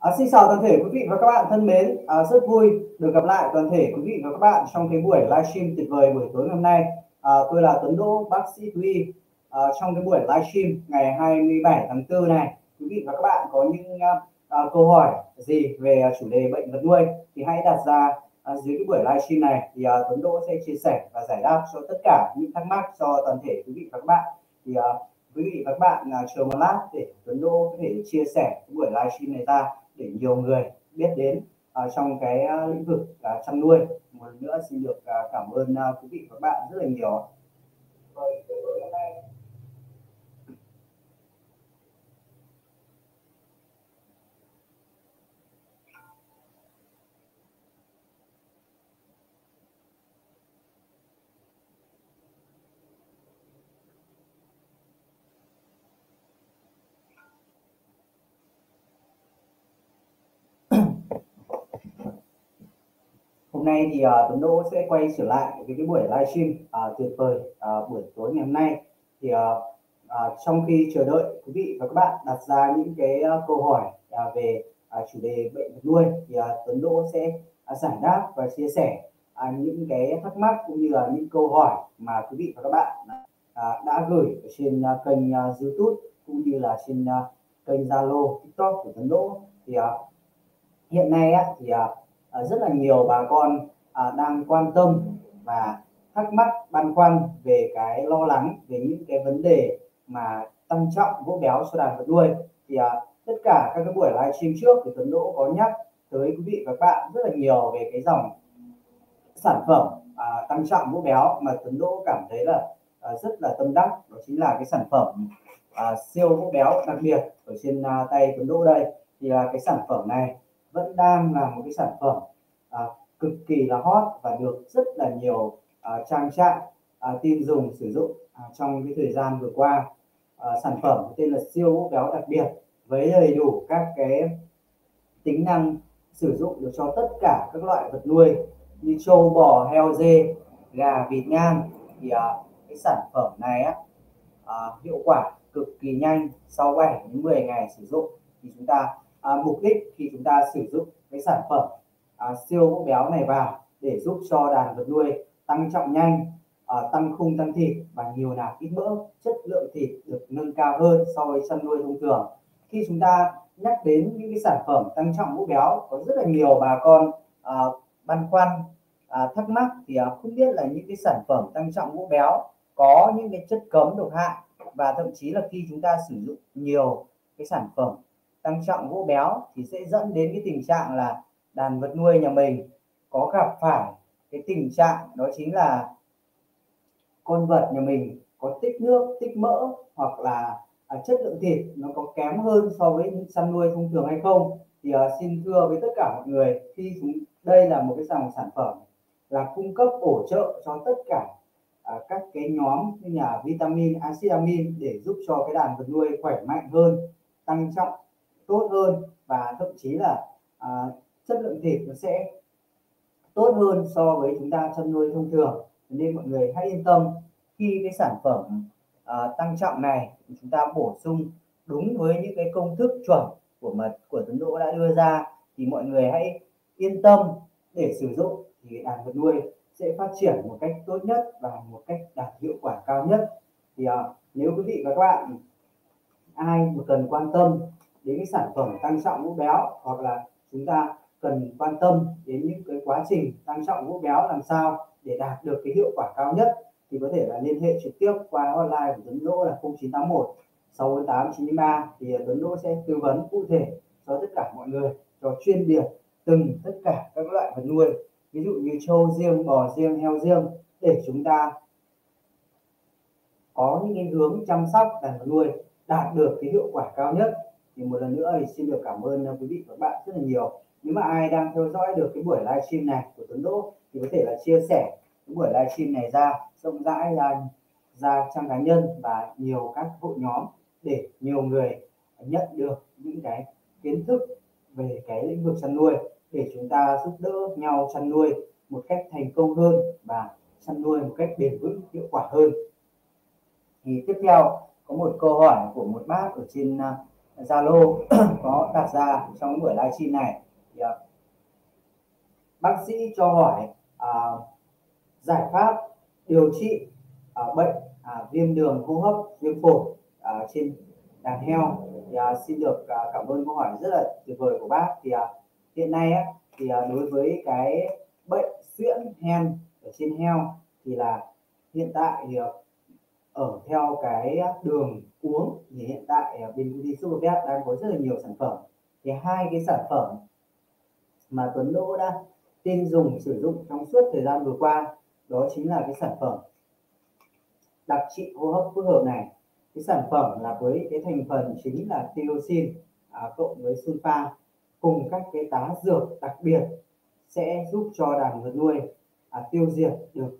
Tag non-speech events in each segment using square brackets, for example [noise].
À, xin chào toàn thể quý vị và các bạn thân mến. À, rất vui được gặp lại toàn thể quý vị và các bạn trong cái buổi livestream tuyệt vời buổi tối hôm nay. À, tôi là Tuấn Đỗ, bác sĩ thú y. À, trong cái buổi livestream ngày 27 tháng 4 này, quý vị và các bạn có những à, à, câu hỏi gì về chủ đề bệnh vật nuôi thì hãy đặt ra à, dưới cái buổi livestream này thì à, Tuấn Đỗ sẽ chia sẻ và giải đáp cho tất cả những thắc mắc cho toàn thể quý vị và các bạn. Thì à, quý vị và các bạn à, chờ một lát để Tuấn Đỗ có thể chia sẻ cái buổi livestream này ra để nhiều người biết đến uh, trong cái uh, lĩnh vực uh, chăn nuôi. Một lần nữa xin được uh, cảm ơn uh, quý vị và các bạn rất là nhiều. Vâng, nay thì uh, Tuấn Đỗ sẽ quay trở lại với cái buổi livestream uh, ờ, tuyệt vời uh, buổi tối ngày hôm nay. Thì uh, uh, trong khi chờ đợi quý vị và các bạn đặt ra những cái uh, câu hỏi uh, về uh, chủ đề bệnh vật nuôi thì uh, Tuấn Đỗ sẽ uh, giải đáp và chia sẻ uh, những cái thắc mắc cũng như là những câu hỏi mà quý vị và các bạn uh, đã gửi ở trên uh, kênh uh, YouTube cũng như là trên uh, kênh Zalo, TikTok của Tuấn Đỗ. Thì uh, hiện nay á, thì uh, Ờ, rất là nhiều bà con à, đang quan tâm và thắc mắc băn khoăn về cái lo lắng về những cái vấn đề mà tăng trọng vỗ béo cho đàn vật nuôi. Thì à, tất cả các cái buổi livestream trước thì Tuấn Đỗ có nhắc tới quý vị và các bạn rất là nhiều về cái dòng sản phẩm à, tăng trọng vỗ béo mà Tuấn Đỗ cảm thấy là à, rất là tâm đắc. Đó chính là cái sản phẩm à, siêu vỗ béo đặc biệt ở trên à, tay Tuấn Đỗ đây. Thì là cái sản phẩm này vẫn đang là một cái sản phẩm à, cực kỳ là hot và được rất là nhiều à, trang trại à, tin dùng sử dụng à, trong cái thời gian vừa qua. À, sản phẩm tên là siêu hút béo đặc biệt với đầy đủ các cái tính năng sử dụng được cho tất cả các loại vật nuôi như trâu bò heo dê gà vịt ngan thì à, cái sản phẩm này á, à, hiệu quả cực kỳ nhanh sau 7 đến 10 ngày sử dụng thì chúng ta à, mục đích khi chúng ta sử dụng cái sản phẩm à, siêu mỡ béo này vào để giúp cho đàn vật nuôi tăng trọng nhanh à, tăng khung tăng thịt và nhiều nạc ít mỡ chất lượng thịt được nâng cao hơn so với chăn nuôi thông thường. Khi chúng ta nhắc đến những cái sản phẩm tăng trọng mỡ béo có rất là nhiều bà con à, băn khoăn à, thắc mắc thì à, không biết là những cái sản phẩm tăng trọng mỡ béo có những cái chất cấm độc hại và thậm chí là khi chúng ta sử dụng nhiều cái sản phẩm tăng trọng gỗ béo thì sẽ dẫn đến cái tình trạng là đàn vật nuôi nhà mình có gặp phải cái tình trạng đó chính là con vật nhà mình có tích nước tích mỡ hoặc là à, chất lượng thịt nó có kém hơn so với chăn nuôi thông thường hay không. Thì à, xin thưa với tất cả mọi người khi chúng đây là một cái dòng sản phẩm là cung cấp bổ trợ cho tất cả à, các cái nhóm như là vitamin axit amin để giúp cho cái đàn vật nuôi khỏe mạnh hơn tăng trọng tốt hơn và thậm chí là à, chất lượng thịt nó sẽ tốt hơn so với chúng ta chăn nuôi thông thường. Nên mọi người hãy yên tâm khi cái sản phẩm à, tăng trọng này chúng ta bổ sung đúng với những cái công thức chuẩn của mật của Tuấn Đỗ đã đưa ra thì mọi người hãy yên tâm để sử dụng thì đàn vật nuôi sẽ phát triển một cách tốt nhất và một cách đạt hiệu quả cao nhất. Thì à, nếu quý vị và các bạn ai mà cần quan tâm đến cái sản phẩm tăng trọng mỡ béo hoặc là chúng ta cần quan tâm đến những cái quá trình tăng trọng mỡ béo làm sao để đạt được cái hiệu quả cao nhất thì có thể là liên hệ trực tiếp qua hotline của Tuấn Đỗ là 0981 648 93 thì à, Tuấn Đỗ sẽ tư vấn cụ thể cho tất cả mọi người, cho chuyên biệt từng tất cả các loại vật nuôi. Ví dụ như trâu riêng, bò riêng, heo riêng để chúng ta có những cái hướng chăm sóc đàn vật nuôi đạt được cái hiệu quả cao nhất thì một lần nữa thì xin được cảm ơn à, quý vị và các bạn rất là nhiều. Nếu mà ai đang theo dõi được cái buổi livestream này của Tuấn Đỗ thì có thể là chia sẻ cái buổi livestream này ra, rộng rãi ra ra trang cá nhân và nhiều các hội nhóm để nhiều người nhận được những cái kiến thức về cái lĩnh vực chăn nuôi để chúng ta giúp đỡ nhau chăn nuôi một cách thành công hơn và chăn nuôi một cách bền vững, hiệu quả hơn. Thì tiếp theo có một câu hỏi của một bác ở trên à, Zalo [clears throat] có đặt ra trong buổi livestream này. Thì uh, bác sĩ cho hỏi uh, giải pháp điều trị uh, bệnh uh, viêm đường hô hấp viêm phổi uh, trên đàn heo. Thì uh, xin được uh, cảm ơn câu hỏi rất là tuyệt vời của bác. Thì uh, hiện nay á, thì uh, đối với cái bệnh suyễn hen ở trên heo thì là hiện tại thì uh, ở theo cái đường uống thì hiện tại à, bên công ty Supervet đang có rất là nhiều sản phẩm. Thì hai cái sản phẩm mà Tuấn Đỗ đã tin dùng sử dụng trong suốt thời gian vừa qua đó chính là cái sản phẩm đặc trị hô hấp phức hợp này. Cái sản phẩm là với cái thành phần chính là tiosin à, cộng với sulfa cùng các cái tá dược đặc biệt sẽ giúp cho đàn vật nuôi à, tiêu diệt được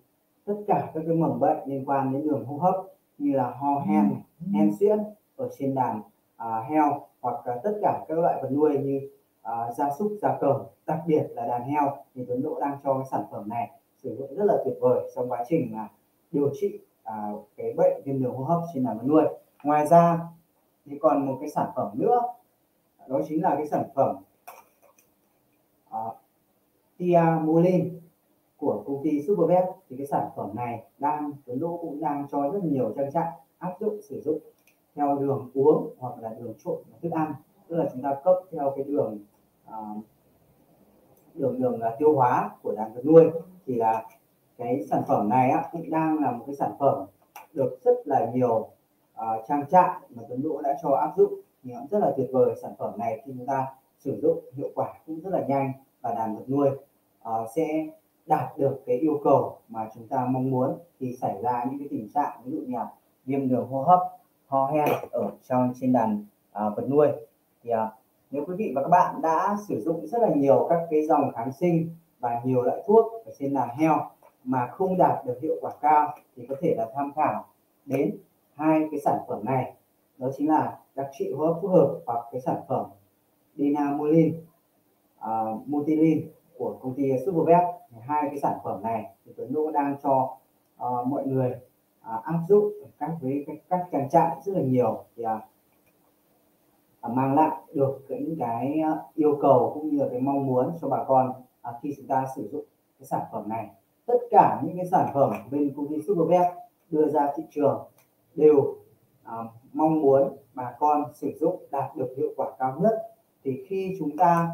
tất cả các cái mầm bệnh liên quan đến đường hô hấp như là ho hen hen suyễn ở trên đàn à, heo hoặc à, tất cả các loại vật nuôi như à, gia súc gia cầm đặc biệt là đàn heo thì Tuấn Đỗ đang cho cái sản phẩm này sử dụng rất là tuyệt vời trong quá trình là điều trị à, cái bệnh viêm đường hô hấp trên đàn vật nuôi. Ngoài ra thì còn một cái sản phẩm nữa đó chính là cái sản phẩm uh, Tiamulin của công ty Supervet thì cái sản phẩm này đang Tuấn Đỗ cũng đang cho rất nhiều trang trại áp dụng sử dụng theo đường uống hoặc là đường trộn thức ăn. Tức là chúng ta cấp theo cái đường uh, đường đường uh, tiêu hóa của đàn vật nuôi. Thì là cái sản phẩm này á, cũng đang là một cái sản phẩm được rất là nhiều uh, trang trại mà Tuấn Đỗ đã cho áp dụng. Thì cũng rất là tuyệt vời sản phẩm này khi chúng ta sử dụng hiệu quả cũng rất là nhanh và đàn vật nuôi uh, sẽ đạt được cái yêu cầu mà chúng ta mong muốn thì xảy ra những cái tình trạng ví dụ như là viêm đường hô hấp ho hen ở trong trên đàn à, vật nuôi. Thì à, nếu quý vị và các bạn đã sử dụng rất là nhiều các cái dòng kháng sinh và nhiều loại thuốc ở trên đàn heo mà không đạt được hiệu quả cao thì có thể là tham khảo đến hai cái sản phẩm này. Đó chính là đặc trị hô hấp phù hợp hoặc cái sản phẩm Dinamolin uh, à, Multilin của công ty Supervet hai cái sản phẩm này thì Tuấn Đô đang cho uh, mọi người uh, áp dụng các với các, các trang trại rất là nhiều. Thì uh, mang lại được những cái ờ, yêu cầu cũng như là cái mong muốn cho bà con uh, khi chúng ta sử dụng cái sản phẩm này. Tất cả những cái sản phẩm bên công ty Supervet đưa ra thị trường đều uh, mong muốn bà con sử dụng đạt được hiệu quả cao nhất. Thì khi chúng ta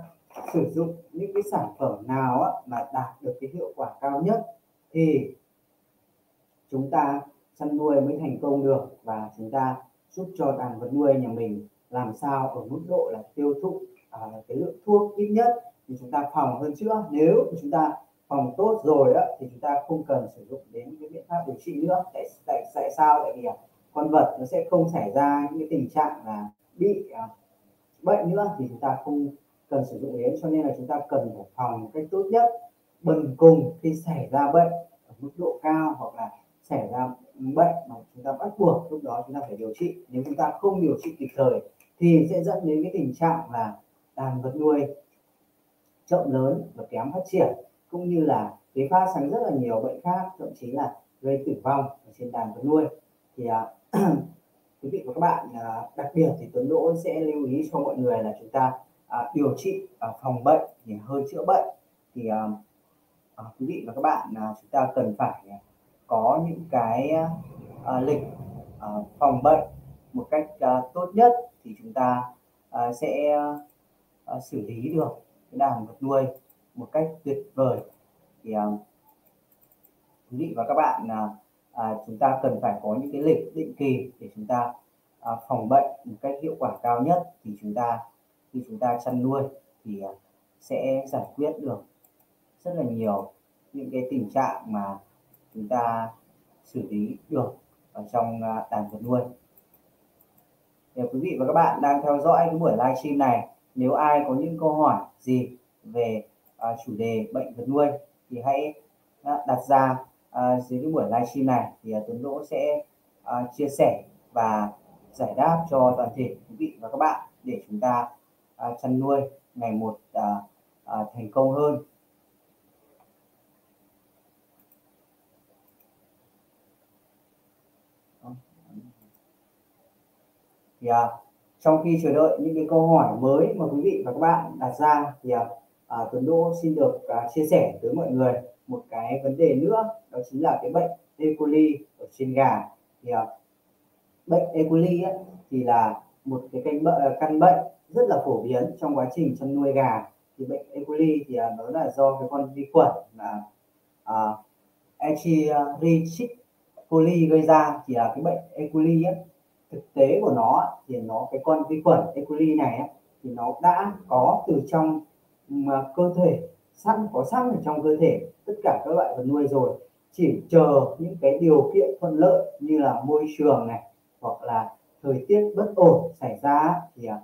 sử dụng những cái sản phẩm nào á, mà đạt được cái hiệu quả cao nhất thì chúng ta chăn nuôi mới thành công được và chúng ta giúp cho đàn vật nuôi nhà mình làm sao ở mức độ là tiêu thụ à, cái lượng thuốc ít nhất thì chúng ta phòng hơn chữa nếu chúng ta phòng tốt rồi á, thì chúng ta không cần sử dụng đến cái biện pháp điều trị nữa. Tại tại, tại sao? Tại vì à con vật nó sẽ không xảy ra những cái tình trạng là bị à, bệnh nữa thì chúng ta không cần sử dụng đến cho nên là chúng ta cần phải phòng cách tốt nhất, bần cùng khi xảy ra bệnh ở mức độ cao hoặc là xảy ra bệnh mà chúng ta bắt buộc lúc đó chúng ta phải điều trị. Nếu chúng ta không điều trị kịp thời thì sẽ dẫn đến cái tình trạng là đàn vật nuôi chậm lớn và kém phát triển, cũng như là kế phát sang rất là nhiều bệnh khác, thậm chí là gây tử vong ở trên đàn vật nuôi. Thì à, [clears throat] quý vị và các bạn à, đặc biệt thì Tuấn Đỗ sẽ lưu ý cho mọi người là chúng ta à, điều trị à, phòng bệnh thì hơi chữa bệnh thì à, à, quý vị và các bạn à, chúng ta cần phải à, có những cái à, lịch à, phòng bệnh một cách à, tốt nhất thì chúng ta à, sẽ à, xử lý được cái đàn vật nuôi một cách tuyệt vời. Thì à, quý vị và các bạn à, à, chúng ta cần phải có những cái lịch định kỳ để chúng ta à, phòng bệnh một cách hiệu quả cao nhất thì chúng ta khi chúng ta chăn nuôi thì à, sẽ giải quyết được rất là nhiều những cái tình trạng mà chúng ta xử lý được ở trong à, đàn vật nuôi. Nếu quý vị và các bạn đang theo dõi cái buổi livestream này nếu ai có những câu hỏi gì về uh, chủ đề bệnh vật nuôi thì hãy uh, đặt ra uh, dưới cái buổi livestream này thì uh, Tuấn Đỗ sẽ uh, chia sẻ và giải đáp cho toàn thể quý vị và các bạn để chúng ta à, chăn nuôi ngày một à, à, thành công hơn thì à, trong khi chờ đợi những cái câu hỏi mới mà quý vị và các bạn đặt ra thì à, à, Tuấn Đỗ xin được à, chia sẻ với mọi người một cái vấn đề nữa đó chính là cái bệnh E. coli ở trên gà thì à, bệnh E. coli ấy, thì là một cái căn bệnh, căn bệnh rất là phổ biến trong quá trình chăn nuôi gà thì bệnh E. coli thì à, nó là do cái con vi khuẩn là à, Escherichia coli gây ra thì là cái bệnh E. coli ấy, thực tế của nó thì nó cái con vi khuẩn E. coli này ấy, thì nó đã có từ trong mà cơ thể sẵn có sẵn ở trong cơ thể tất cả các loại vật nuôi rồi chỉ chờ những cái điều kiện thuận lợi như là môi trường này hoặc là thời tiết bất ổn xảy ra thì à,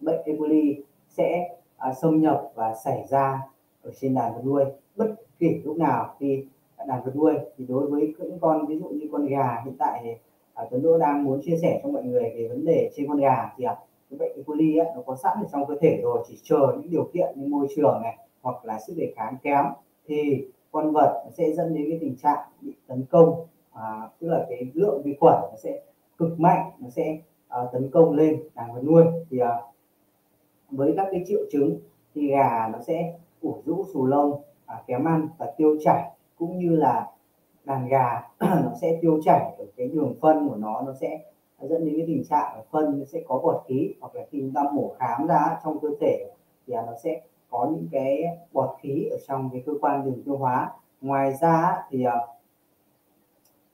bệnh Ebola sẽ à, xâm nhập và xảy ra ở trên đàn vật nuôi bất kể lúc nào khi đàn vật nuôi thì đối với những con ví dụ như con gà hiện tại thì à, Tuấn Đỗ đang muốn chia sẻ cho mọi người về vấn đề trên con gà thì à, cái bệnh E. coli ấy, nó có sẵn ở trong cơ thể rồi chỉ chờ những điều kiện như môi trường này hoặc là sức đề kháng kém thì con vật sẽ dẫn đến cái tình trạng bị tấn công à, tức là cái lượng vi khuẩn nó sẽ cực mạnh nó sẽ uh, tấn công lên đàn vật nuôi. Thì uh, với các cái triệu chứng thì gà nó sẽ ủ rũ xù lông uh, kém ăn và tiêu chảy. Cũng như là đàn gà [clears throat] nó sẽ tiêu chảy ở cái đường phân của nó nó sẽ dẫn đến cái tình trạng phân nó sẽ có bọt khí hoặc là khi chúng ta mổ khám ra trong cơ thể thì à, nó sẽ có những cái bọt khí ở trong cái cơ quan đường tiêu hóa. Ngoài ra thì ờ,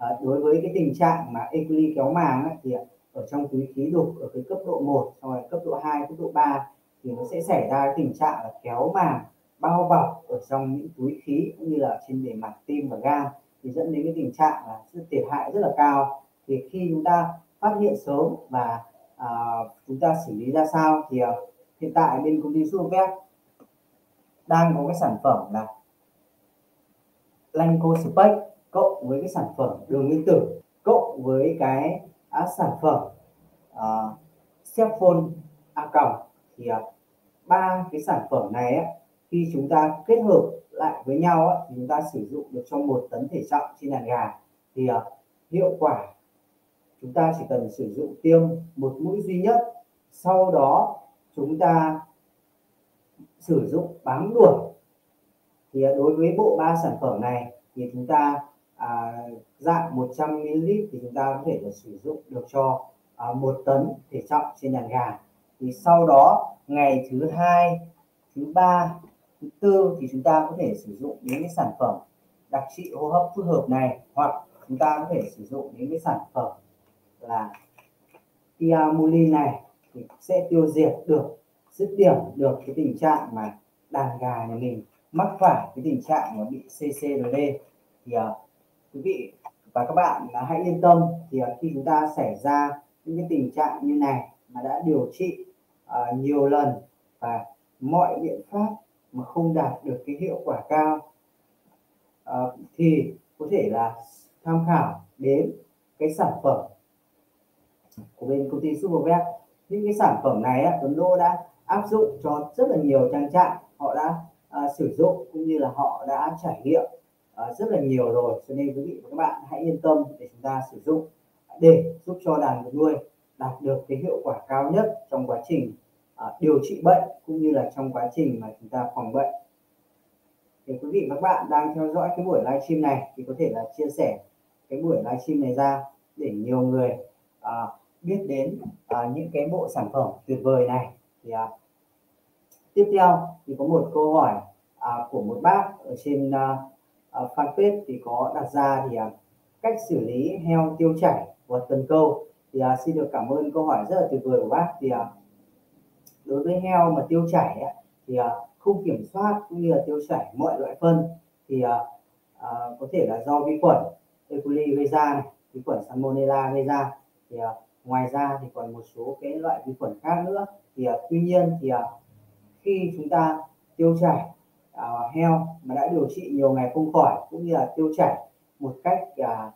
à, đối với cái tình trạng mà equity kéo màng ấy, thì ở trong túi khí đục ở cái cấp độ 1 rồi cấp độ 2 cấp độ 3 thì nó sẽ xảy ra tình trạng là kéo màng bao bọc ở trong những túi khí cũng như là trên bề mặt tim và gan thì dẫn đến cái tình trạng là thiệt hại rất là cao. Thì khi chúng ta phát hiện sớm và à, chúng ta xử lý ra sao thì à, hiện tại bên công ty suvet đang có cái sản phẩm là lanco spec cộng với cái sản phẩm đường nguyên tử cộng với cái à, sản phẩm à, cell phone A còng thì uh, ba cái sản phẩm này á, khi chúng ta kết hợp lại với nhau á, thì chúng ta sử dụng được trong một tấn thể trọng trên đàn gà thì à, hiệu quả chúng ta chỉ cần sử dụng tiêm một mũi duy nhất. Sau đó chúng ta sử dụng bám đuổi thì à, đối với bộ ba sản phẩm này thì chúng ta à, dạng 100 ml thì chúng ta có thể là sử dụng được cho à, một tấn thể trọng trên đàn gà. Thì sau đó ngày thứ hai thứ ba thứ tư thì chúng ta có thể sử dụng những cái sản phẩm đặc trị hô hấp phức hợp này hoặc chúng ta có thể sử dụng những cái sản phẩm là tiamulin này. Thì sẽ tiêu diệt được dứt điểm được cái tình trạng mà đàn gà nhà mình mắc phải cái tình trạng mà bị CCRD thì uh, quý vị và các bạn hãy yên tâm thì khi chúng ta xảy ra những cái tình trạng như này mà đã điều trị uh, nhiều lần và mọi biện pháp mà không đạt được cái hiệu quả cao uh, thì có thể là tham khảo đến cái sản phẩm của bên công ty Supervet. Những cái sản phẩm này á, Tuấn Đô đã áp dụng cho rất là nhiều trang trại họ đã uh, sử dụng cũng như là họ đã trải nghiệm Ờ, rất là nhiều rồi. Cho nên quý vị và các bạn hãy yên tâm để chúng ta sử dụng để giúp cho đàn vật nuôi đạt được cái hiệu quả cao nhất trong quá trình ờ, điều trị bệnh cũng như là trong quá trình mà chúng ta phòng bệnh. Thì quý vị và các bạn đang theo dõi cái buổi livestream này thì có thể là chia sẻ cái buổi livestream này ra để nhiều người à, biết đến à, những cái bộ sản phẩm tuyệt vời này. Thì à, tiếp theo thì có một câu hỏi à, của một bác ở trên à, uh, fanpage thì có đặt ra thì uh, cách xử lý heo tiêu chảy và tần câu. Thì uh, xin được cảm ơn câu hỏi rất là tuyệt vời của bác. Thì uh, đối với heo mà tiêu chảy á, thì uh, không kiểm soát cũng như là tiêu chảy mọi loại phân thì uh, uh, có thể là do vi khuẩn E. coli gây ra này, vi khuẩn salmonella gây ra. Thì uh, ngoài ra thì còn một số cái loại vi khuẩn khác nữa. Thì uh, tuy nhiên thì uh, khi chúng ta tiêu chảy uh, heo mà đã điều trị nhiều ngày không khỏi cũng như là tiêu chảy một cách uh,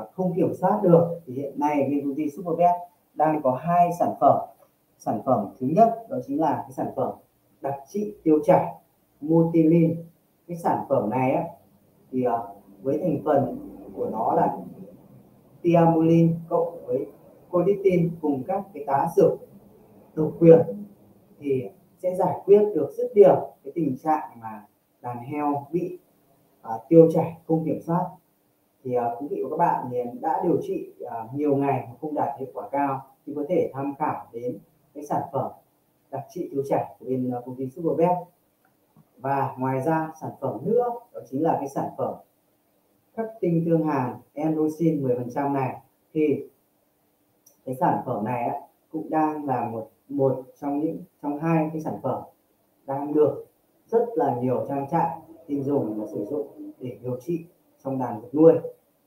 uh, không kiểm soát được thì hiện nay bên công ty Supervet đang có hai sản phẩm. Sản phẩm thứ nhất đó chính là cái sản phẩm đặc trị tiêu chảy Multilin cái sản phẩm này á, thì uh, với thành phần của nó là tiamulin cộng với colitin cùng các cái tá dược độc quyền thì sẽ giải quyết được rất điểm cái tình trạng mà đàn heo bị uh, tiêu chảy không kiểm soát. Thì uh, quý vị và các bạn thì đã điều trị uh, nhiều ngày mà không đạt hiệu quả cao thì có thể tham khảo đến cái sản phẩm đặc trị tiêu chảy của bên uh, công ty Supervet. Và ngoài ra sản phẩm nữa đó chính là cái sản phẩm khắc tinh thương hàn endosin 10% này. Thì cái sản phẩm này á, cũng đang là một một trong những, trong hai cái sản phẩm đang được rất là nhiều trang trại tin dùng và sử dụng để điều trị trong đàn vật nuôi.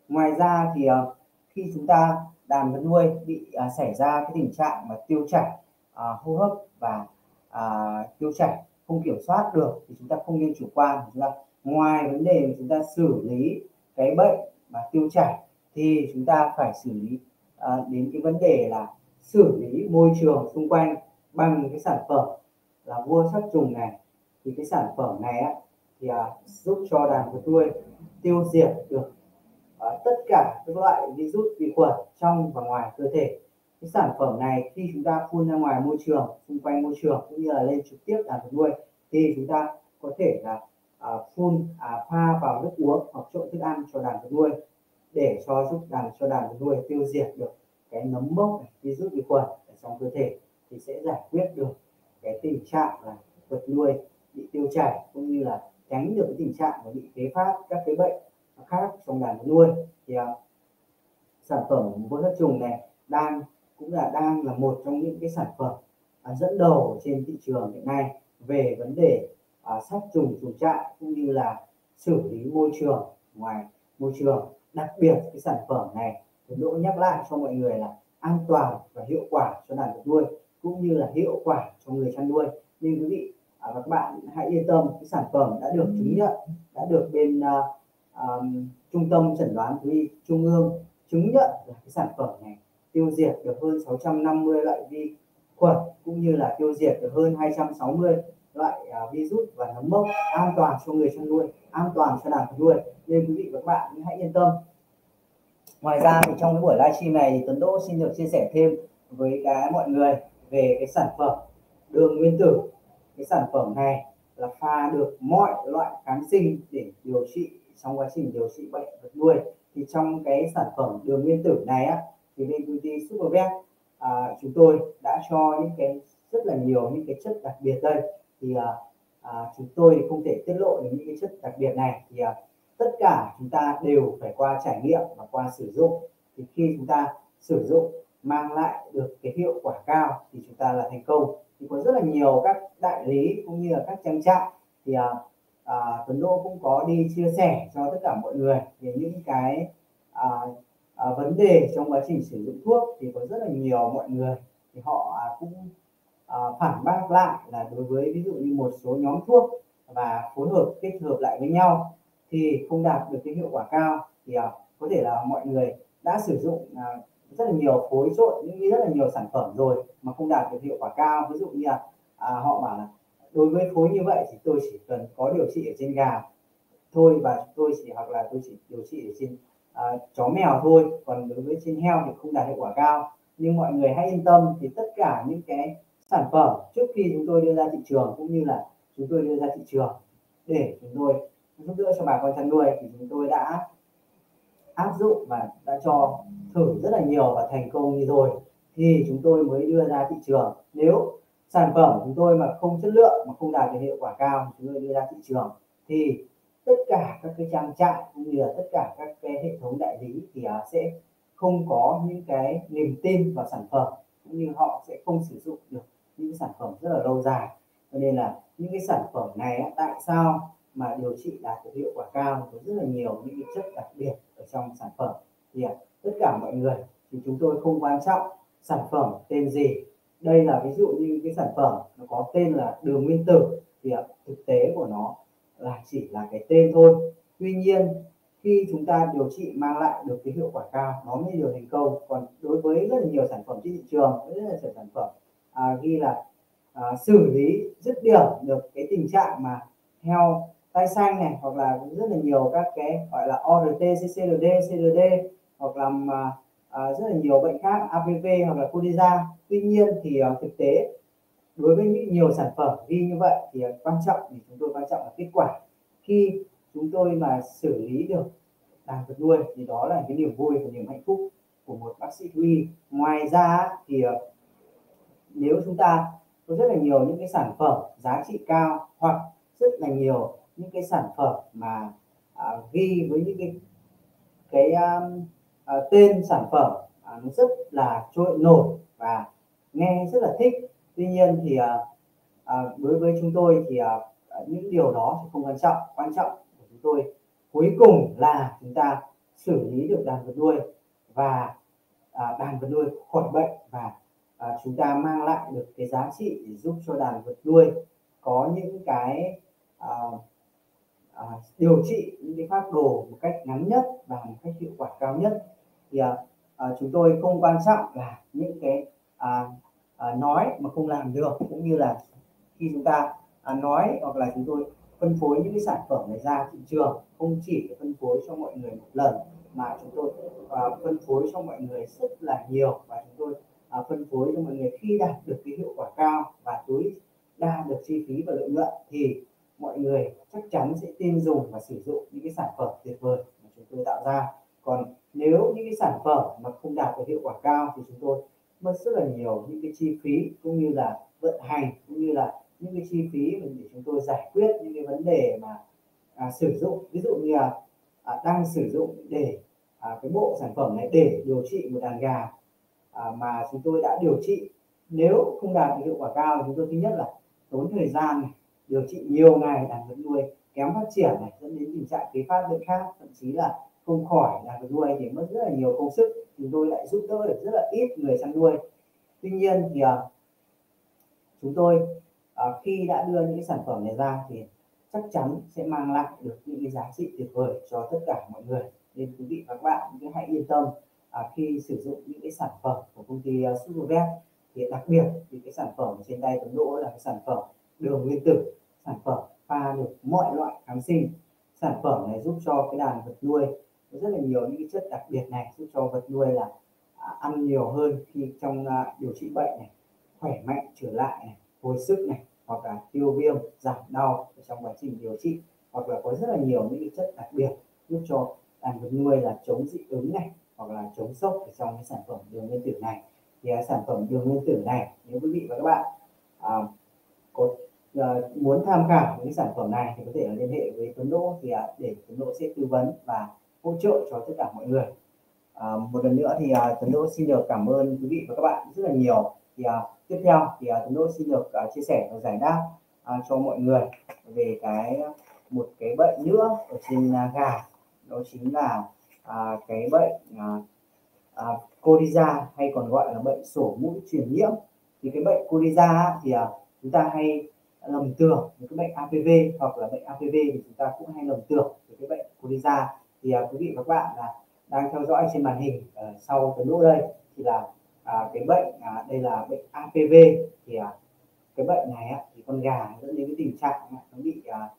Ngoài ra thì ờ, khi chúng ta đàn vật nuôi bị à, xảy ra cái tình trạng mà tiêu chảy à, hô hấp và à, tiêu chảy không kiểm soát được thì chúng ta không nên chủ quan. Chúng ta, ngoài vấn đề mà chúng ta xử lý cái bệnh mà tiêu chảy thì chúng ta phải xử lý đến cái vấn đề là xử lý môi trường xung quanh bằng cái sản phẩm là vua sát trùng này. Thì cái sản phẩm này á, thì à, giúp cho đàn vật nuôi tiêu diệt được à, tất cả các loại virus vi khuẩn trong và ngoài cơ thể. Cái sản phẩm này khi chúng ta phun ra ngoài môi trường xung quanh môi trường cũng như là lên trực tiếp đàn vật nuôi thì chúng ta có thể là à, phun à, pha vào nước uống hoặc trộn thức ăn cho đàn vật nuôi để cho giúp đàn cho đàn vật nuôi tiêu diệt được cái nấm mốc này, virus vi khuẩn ở trong cơ thể thì sẽ giải quyết được cái tình trạng là vật nuôi bị tiêu chảy cũng như là tránh được cái tình trạng mà bị kế phát các cái bệnh khác trong đàn vật nuôi. Thì uh, sản phẩm vô sát trùng này đang cũng là đang là một trong những cái sản phẩm uh, dẫn đầu trên thị trường hiện nay về vấn đề uh, sát trùng chuồng trại cũng như là xử lý môi trường ngoài môi trường. Đặc biệt cái sản phẩm này tôi đỗ nhắc lại cho mọi người là an toàn và hiệu quả cho đàn vật nuôi cũng như là hiệu quả cho người chăn nuôi. Nên quý vị à, và các bạn hãy yên tâm cái sản phẩm đã được chứng nhận đã được bên uh, um, trung tâm chẩn đoán thú y trung ương chứng nhận là cái sản phẩm này tiêu diệt được hơn 650 loại vi khuẩn cũng như là tiêu diệt được hơn 260 loại uh, virus và nấm mốc an toàn cho người chăn nuôi an toàn cho đàn vật nuôi. Nên quý vị và các bạn hãy yên tâm ngoài ra thì trong cái buổi livestream này thì Tuấn Đỗ xin được chia sẻ thêm với cái mọi người về cái sản phẩm đường nguyên tử. Cái sản phẩm này là pha được mọi loại kháng sinh để điều trị trong quá trình điều trị bệnh vật nuôi. Thì trong cái sản phẩm đường nguyên tử này á thì bên công ty Supervet à, chúng tôi đã cho những cái rất là nhiều những cái chất đặc biệt đây. Thì à, à, chúng tôi không thể tiết lộ được những cái chất đặc biệt này. Thì à, tất cả chúng ta đều phải qua trải nghiệm và qua sử dụng. Thì khi chúng ta sử dụng mang lại được cái hiệu quả cao thì chúng ta là thành công. Thì có rất là nhiều các đại lý cũng như là các trang trại thì à, à, Tuấn Đô cũng có đi chia sẻ cho tất cả mọi người về những cái à, à, vấn đề trong quá trình sử dụng thuốc. Thì có rất là nhiều mọi người thì họ à, cũng à, phản bác lại là đối với ví dụ như một số nhóm thuốc và phối hợp kết hợp lại với nhau thì không đạt được cái hiệu quả cao thì à, có thể là mọi người đã sử dụng à, rất là nhiều phối trộn những rất là nhiều sản phẩm rồi mà không đạt được hiệu quả cao. Ví dụ như là à, họ bảo là đối với phối như vậy thì tôi chỉ cần có điều trị ở trên gà thôi và tôi chỉ hoặc là tôi chỉ điều trị ở trên à, chó mèo thôi còn đối với trên heo thì không đạt hiệu quả cao. Nhưng mọi người hãy yên tâm thì tất cả những cái sản phẩm trước khi chúng tôi đưa ra thị trường cũng như là chúng tôi đưa ra thị trường để chúng tôi giúp đỡ cho bà con chăn nuôi thì chúng tôi đã áp dụng và đã cho thử rất là nhiều và thành công như rồi. Thì chúng tôi mới đưa ra thị trường. Nếu sản phẩm chúng tôi mà không chất lượng, mà không đạt được hiệu quả cao chúng tôi đưa ra thị trường. Thì tất cả các cái trang trại cũng như là tất cả các cái hệ thống đại lý thì à, sẽ không có những cái niềm tin vào sản phẩm, cũng như họ sẽ không sử dụng được những sản phẩm rất là lâu dài. Cho nên là những cái sản phẩm này tại sao mà điều trị đạt được hiệu quả cao có rất là nhiều những cái chất đặc biệt ở trong sản phẩm. Thì à, tất cả mọi người thì chúng tôi không quan trọng sản phẩm tên gì. Đây là ví dụ như cái sản phẩm nó có tên là đường nguyên tử. Thì à, thực tế của nó là chỉ là cái tên thôi. Tuy nhiên khi chúng ta điều trị mang lại được cái hiệu quả cao nó mới được thành công. Còn đối với rất là nhiều sản phẩm trên thị trường rất là nhiều sản phẩm à, ghi là à, xử lý dứt điểm được cái tình trạng mà heo tay xanh này hoặc là cũng rất là nhiều các cái gọi là ORT, CCRD, CRD hoặc là uh, rất là nhiều bệnh khác APV hoặc là Codiza. Tuy nhiên thì uh, thực tế đối với những nhiều sản phẩm ghi như vậy thì uh, quan trọng thì chúng tôi quan trọng là kết quả. Khi chúng tôi mà xử lý được đàn vật nuôi thì đó là cái niềm vui và niềm hạnh phúc của một bác sĩ thú y. Ngoài ra thì uh, nếu chúng ta có rất là nhiều những cái sản phẩm giá trị cao hoặc rất là nhiều những cái sản phẩm mà à, ghi với những cái cái um, à, tên sản phẩm à, nó rất là trội nổi và nghe rất là thích. Tuy nhiên thì à, à, đối với chúng tôi thì à, những điều đó thì không quan trọng. Quan trọng của chúng tôi cuối cùng là chúng ta xử lý được đàn vật nuôi và à, đàn vật nuôi khỏi bệnh và à, chúng ta mang lại được cái giá trị để giúp cho đàn vật nuôi có những cái à, à, điều trị những cái phác đồ một cách ngắn nhất và một cách hiệu quả cao nhất. Thì à, à, chúng tôi không quan trọng là những cái à, à, nói mà không làm được cũng như là khi chúng ta à, nói hoặc là chúng tôi phân phối những cái sản phẩm này ra thị trường không chỉ phân phối cho mọi người một lần mà chúng tôi à, phân phối cho mọi người rất là nhiều và chúng tôi à, phân phối cho mọi người khi đạt được cái hiệu quả cao và tối đa được chi phí và lợi nhuận thì mọi người chắc chắn sẽ tin dùng và sử dụng những cái sản phẩm tuyệt vời mà chúng tôi tạo ra. Còn nếu những cái sản phẩm mà không đạt được hiệu quả cao thì chúng tôi mất rất là nhiều những cái chi phí cũng như là vận hành cũng như là những cái chi phí để chúng tôi giải quyết những cái vấn đề mà à, sử dụng. Ví dụ như là à, đang sử dụng để à, cái bộ sản phẩm này để điều trị một đàn gà à, mà chúng tôi đã điều trị. Nếu không đạt được hiệu quả cao thì chúng tôi thứ nhất là tốn thời gian này, điều trị nhiều ngày đàn vật nuôi kém phát triển này dẫn đến tình trạng kế phát bệnh khác thậm chí là không khỏi đàn vật nuôi thì mất rất là nhiều công sức chúng tôi lại giúp đỡ được rất là ít người chăn nuôi. Tuy nhiên thì uh, chúng tôi uh, khi đã đưa những cái sản phẩm này ra thì chắc chắn sẽ mang lại được những cái giá trị tuyệt vời cho tất cả mọi người. Nên quý vị và các bạn cứ hãy yên tâm à, khi sử dụng những cái sản phẩm của công ty uh, Supervet thì đặc biệt thì cái sản phẩm trên tay Tuấn Đỗ là cái sản phẩm đường nguyên tử. Sản phẩm pha được mọi loại kháng sinh. Sản phẩm này giúp cho cái đàn vật nuôi có rất là nhiều những cái chất đặc biệt này giúp cho vật nuôi là à, ăn nhiều hơn khi trong à, điều trị bệnh này khỏe mạnh trở lại này hồi sức này hoặc là tiêu viêm giảm đau trong quá trình điều trị hoặc là có rất là nhiều những cái chất đặc biệt giúp cho đàn vật nuôi là chống dị ứng này hoặc là chống sốc ở trong cái sản phẩm đường nguyên tử này. Thì uh, sản phẩm đường nguyên tử này nếu quý vị và các bạn uh, có uh, muốn tham khảo những sản phẩm này thì có thể liên hệ với Tuấn Đỗ thì uh, để Tuấn Đỗ sẽ tư vấn và hỗ trợ cho tất cả mọi người. Uh, một lần nữa thì uh, Tuấn Đỗ xin được cảm ơn quý vị và các bạn rất là nhiều. Thì uh, tiếp theo thì uh, Tuấn Đỗ xin được uh, chia sẻ và giải đáp uh, cho mọi người về cái một cái bệnh nữa ở trên uh, gà. Đó chính là uh, cái bệnh uh, uh, Coriza hay còn gọi là bệnh sổ mũi truyền nhiễm. Thì cái bệnh Coriza thì uh, chúng ta hay lầm tưởng với cái bệnh APV hoặc là bệnh APV thì chúng ta cũng hay lầm tưởng với cái bệnh Coriza thì à, quý vị và các bạn là đang theo dõi trên màn hình à, sau tuần nút đây thì là à, cái bệnh à, đây là bệnh APV thì à, cái bệnh này á, thì con gà dẫn đến cái tình trạng nó bị à,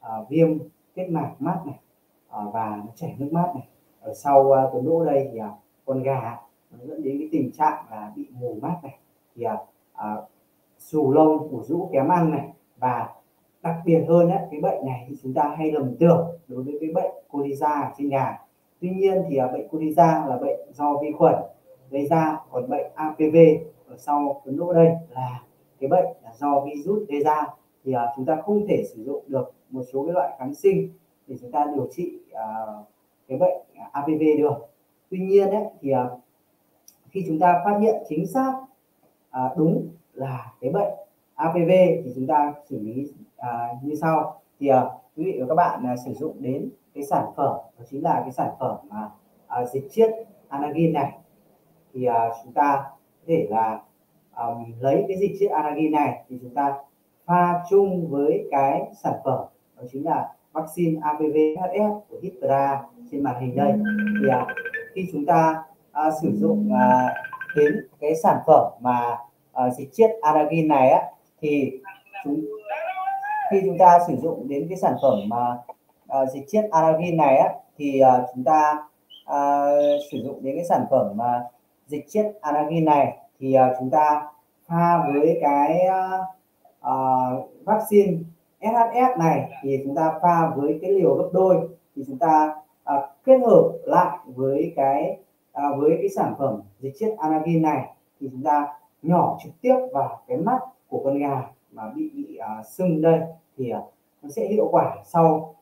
à, viêm kết mạc mắt này à, và nó chảy nước mắt này. Ở sau à, cái lỗ đây thì à, con gà nó dẫn đến cái tình trạng là bị mù mắt này. Thì à, à, xù lông của rũ kém ăn này. Và đặc biệt hơn ấy, cái bệnh này thì chúng ta hay lầm tưởng đối với cái bệnh coriza trên gà. Tuy nhiên thì à, bệnh coriza là bệnh do vi khuẩn gây ra còn bệnh APV ở sau phấn lỗ đây là cái bệnh là do virus gây ra. Thì uh, chúng ta không thể sử dụng được một số cái loại kháng sinh để chúng ta điều trị uh, cái bệnh APV được. Tuy nhiên ấy, thì uh, khi chúng ta phát hiện chính xác uh, đúng là cái bệnh APV thì chúng ta xử lý à, như sau. Thì à, quý vị và các bạn à, sử dụng đến cái sản phẩm đó chính là cái sản phẩm mà à, dịch chiết anagin này. Thì à, chúng ta có thể là à, lấy cái dịch chiết anagin này thì chúng ta pha chung với cái sản phẩm đó chính là vaccine APV HF của Hipra trên màn hình đây. Thì à, khi chúng ta à, sử dụng à, đến cái sản phẩm mà Ờ, uh, dịch chiết aragin này á thì chúng khi chúng ta sử dụng đến cái sản phẩm mà ờ, uh, dịch chiết aragin này á thì uh, chúng ta uh, sử dụng đến cái sản phẩm mà dịch chiết aragin này thì uh, chúng ta pha với cái à, vaccine SHS này thì chúng ta pha với cái liều gấp đôi thì chúng ta uh, kết hợp lại với cái uh, với cái sản phẩm dịch chiết aragin này thì chúng ta nhỏ trực tiếp vào cái mắt của con gà mà bị bị sưng đây thì uh, nó sẽ hiệu quả sau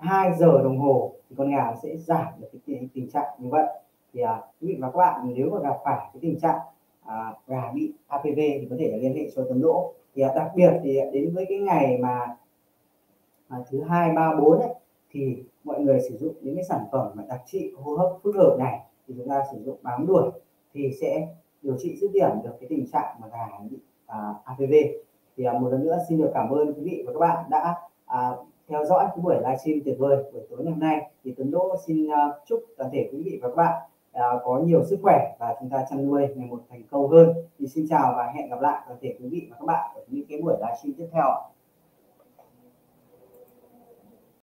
2 giờ đồng hồ thì con gà sẽ giảm được cái tình, tình trạng như vậy thì à, quý vị và các bạn nếu mà gặp phải cái tình trạng à, gà bị APV thì có thể liên hệ cho tuần lỗ. thì à, đặc biệt thì à, đến với cái ngày mà à, thứ hai ba bốn thì mọi người sử dụng những cái sản phẩm mà đặc trị hô hấp phức hợp này thì chúng ta sử dụng bám đuổi thì sẽ điều trị dứt điểm được cái tình trạng mà gà bị à, APV thì à, một lần nữa xin được cảm ơn quý vị và các bạn đã à, theo dõi cái buổi livestream tuyệt vời buổi tối ngày hôm nay. Thì Tuấn Đỗ xin à, chúc toàn thể quý vị và các bạn à, có nhiều sức khỏe và chúng ta chăn nuôi ngày một thành công hơn. Thì xin chào và hẹn gặp lại toàn thể quý vị và các bạn ở những cái buổi livestream tiếp theo